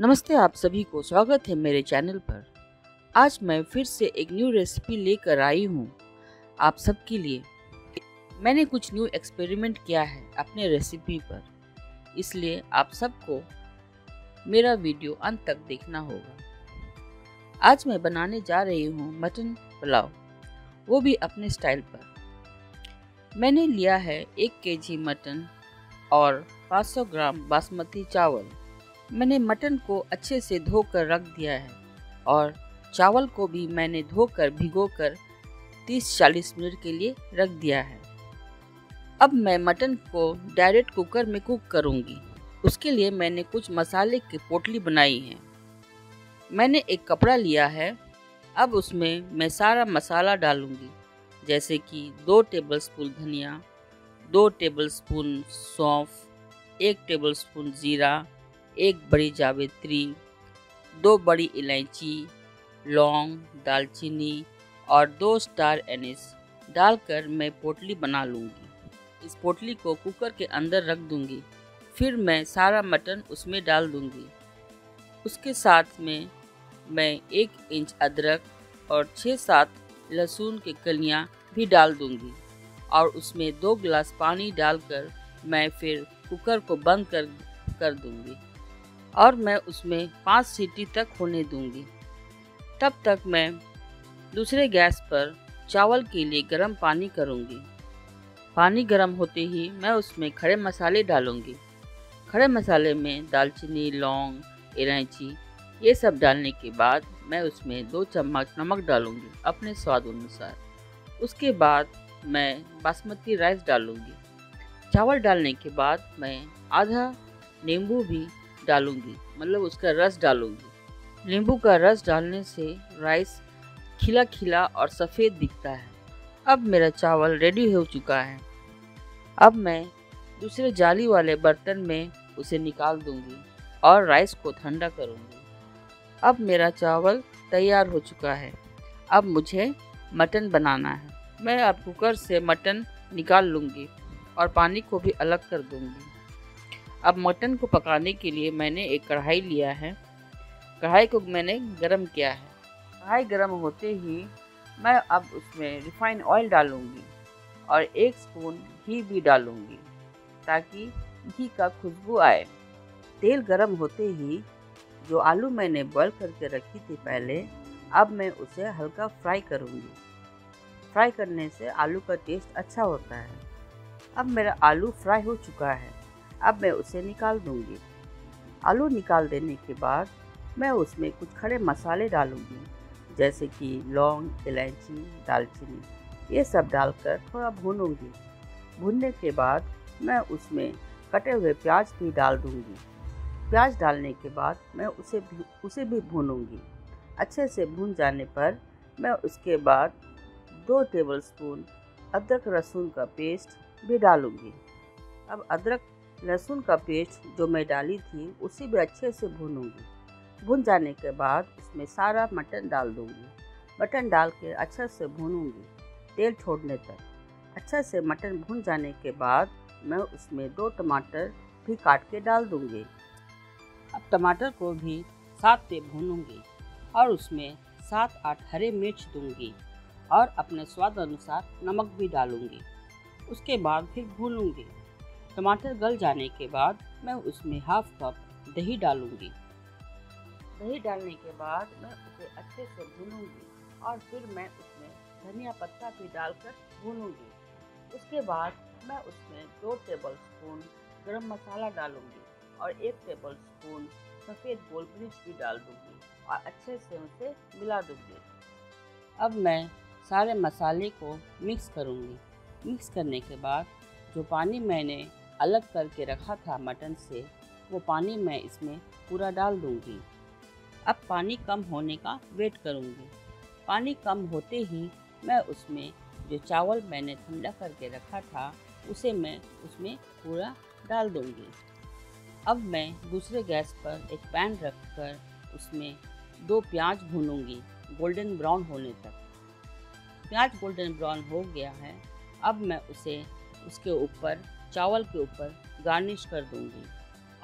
नमस्ते आप सभी को स्वागत है मेरे चैनल पर। आज मैं फिर से एक न्यू रेसिपी लेकर आई हूँ आप सबके लिए। मैंने कुछ न्यू एक्सपेरिमेंट किया है अपने रेसिपी पर। इसलिए आप सबको मेरा वीडियो अंत तक देखना होगा। आज मैं बनाने जा रही हूँ मटन पुलाव। वो भी अपने स्टाइल पर। मैंने लिया है एक केजी मटन और 500 ग्राम बासमती चावल। मैंने मटन को अच्छे से धोकर रख दिया है और चावल को भी मैंने धोकर, भिगोकर 30-40 मिनट के लिए रख दिया है। अब मैं मटन को डायरेक्ट कुकर में कुक करूँगी। उसके लिए मैंने कुछ मसाले की पोटली बनाई है। मैंने एक कपड़ा लिया है। अब उसमें मैं सारा मसाला डालूँगी, जैसे कि दो टेबलस्पून धनिया, दो टेबलस्पून सौंफ, एक टेबलस्पून ज़ीरा एक बड़ी जावित्री, दो बड़ी इलायची, लौंग, दालचीनी और दो स्टार एनिस डालकर मैं पोटली बना लूँगी। इस पोटली को कुकर के अंदर रख दूँगी। फिर मैं सारा मटन उसमें डाल दूँगी। उसके साथ में मैं एक इंच अदरक और छः सात लहसुन के कलियाँ भी डाल दूँगी और उसमें दो गिलास पानी डालकर मैं फिर कुकर को बंद कर कर दूँगी। और मैं उसमें पाँच सीटी तक होने दूँगी। तब तक मैं दूसरे गैस पर चावल के लिए गर्म पानी करूँगी। पानी गर्म होते ही मैं उसमें खड़े मसाले डालूँगी। खड़े मसाले में दालचीनी, लौंग, इलायची, ये सब डालने के बाद मैं उसमें दो चम्मच नमक डालूँगी अपने स्वाद अनुसार। उसके बाद मैं बासमती राइस डालूँगी। चावल डालने के बाद मैं आधा नींबू भी डालूँगी मतलब उसका रस डालूँगी। नींबू का रस डालने से राइस खिला खिला और सफ़ेद दिखता है। अब मेरा चावल रेडी हो चुका है। अब मैं दूसरे जाली वाले बर्तन में उसे निकाल दूँगी और राइस को ठंडा करूँगी। अब मेरा चावल तैयार हो चुका है। अब मुझे मटन बनाना है। मैं अब कुकर से मटन निकाल लूँगी और पानी को भी अलग कर दूँगी। अब मटन को पकाने के लिए मैंने एक कढ़ाई लिया है। कढ़ाई को मैंने गरम किया है। कढ़ाई गरम होते ही मैं अब उसमें रिफाइंड ऑयल डालूँगी और एक स्पून घी भी डालूँगी ताकि घी का खुशबू आए। तेल गरम होते ही जो आलू मैंने बॉयल करके रखी थी पहले, अब मैं उसे हल्का फ्राई करूँगी। फ्राई करने से आलू का टेस्ट अच्छा होता है। अब मेरा आलू फ्राई हो चुका है। अब मैं उसे निकाल दूँगी। आलू निकाल देने के बाद मैं उसमें कुछ खड़े मसाले डालूँगी, जैसे कि लौंग, इलायची, दालचीनी, ये सब डालकर थोड़ा भूनूँगी। भूनने के बाद मैं उसमें कटे हुए प्याज भी डाल दूँगी। प्याज डालने के बाद मैं उसे भी उसे भी भूनूँगी। अच्छे से भून जाने पर मैं उसके बाद दो टेबलस्पून अदरक लहसुन का पेस्ट भी डालूँगी। अब अदरक लहसुन का पेस्ट जो मैं डाली थी, उसे भी अच्छे से भूनूँगी। भून जाने के बाद उसमें सारा मटन डाल दूँगी। मटन डाल के अच्छे से भूनूँगी तेल छोड़ने तक। अच्छे से मटन भून जाने के बाद मैं उसमें दो टमाटर भी काट के डाल दूँगी। अब टमाटर को भी साथ में भूनूँगी और उसमें सात आठ हरे मिर्च दूँगी और अपने स्वाद अनुसार नमक भी डालूँगी। उसके बाद फिर भूनूँगी। टमाटर गल जाने के बाद मैं उसमें हाफ़ कप दही डालूँगी। दही डालने के बाद मैं उसे अच्छे से भूनूँगी और फिर मैं उसमें धनिया पत्ता भी डालकर भूनूँगी। उसके बाद मैं उसमें दो टेबल स्पून गर्म मसाला डालूँगी और एक टेबल स्पून सफ़ेद गोल मिर्च भी डाल दूँगी और अच्छे से उसे मिला दूँगी। अब मैं सारे मसाले को मिक्स करूँगी। मिक्स करने के बाद जो पानी मैंने अलग करके रखा था मटन से, वो पानी मैं इसमें पूरा डाल दूँगी। अब पानी कम होने का वेट करूँगी। पानी कम होते ही मैं उसमें जो चावल मैंने ठंडा करके रखा था, उसे मैं उसमें पूरा डाल दूँगी। अब मैं दूसरे गैस पर एक पैन रख कर उसमें दो प्याज भूनूँगी, गोल्डन ब्राउन होने तक। प्याज गोल्डन ब्राउन हो गया है, अब मैं उसे उसके ऊपर चावल के ऊपर गार्निश कर दूँगी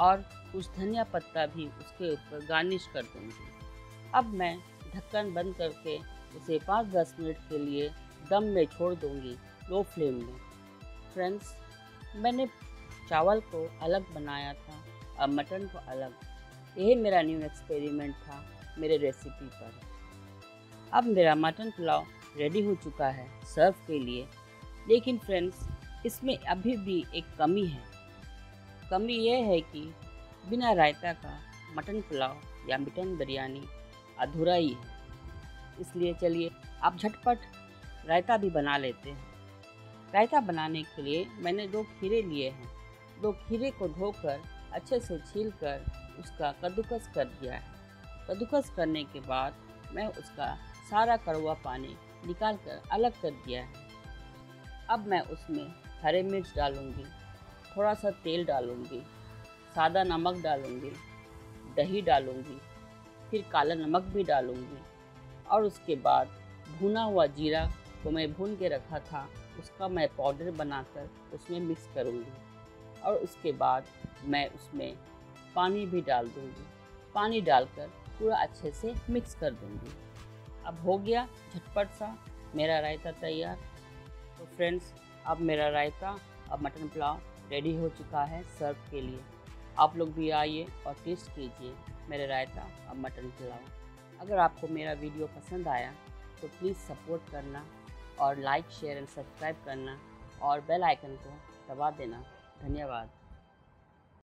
और कुछ धनिया पत्ता भी उसके ऊपर गार्निश कर दूँगी। अब मैं ढक्कन बंद करके उसे पाँच दस मिनट के लिए दम में छोड़ दूँगी लो फ्लेम में। फ्रेंड्स मैंने चावल को अलग बनाया था और मटन को अलग। यही मेरा न्यू एक्सपेरिमेंट था मेरे रेसिपी पर। अब मेरा मटन पुलाव रेडी हो चुका है सर्व के लिए। लेकिन फ्रेंड्स इसमें अभी भी एक कमी है। कमी यह है कि बिना रायता का मटन पुलाव या मटन बिरयानी अधूरा ही है। इसलिए चलिए आप झटपट रायता भी बना लेते हैं। रायता बनाने के लिए मैंने दो खीरे लिए हैं। दो खीरे को धोकर अच्छे से छील कर उसका कद्दूकस कर दिया है। कद्दूकस करने के बाद मैं उसका सारा कड़वा पानी निकाल कर अलग कर दिया है। अब मैं उसमें हरे मिर्च डालूँगी थोड़ा सा तेल डालूँगी, सादा नमक डालूँगी, दही डालूँगी, फिर काला नमक भी डालूँगी। और उसके बाद भुना हुआ जीरा को मैं भून के रखा था, उसका मैं पाउडर बनाकर उसमें मिक्स करूँगी। और उसके बाद मैं उसमें पानी भी डाल दूँगी। पानी डालकर पूरा अच्छे से मिक्स कर दूँगी। अब हो गया झटपट सा, मेरा रायता तैयार। तो फ्रेंड्स अब मेरा रायता, अब मटन पुलाव रेडी हो चुका है सर्व के लिए। आप लोग भी आइए और टेस्ट कीजिए मेरे रायता और मटन पुलाव। अगर आपको मेरा वीडियो पसंद आया तो प्लीज़ सपोर्ट करना और लाइक शेयर एंड सब्सक्राइब करना और बेल आइकन को दबा देना। धन्यवाद।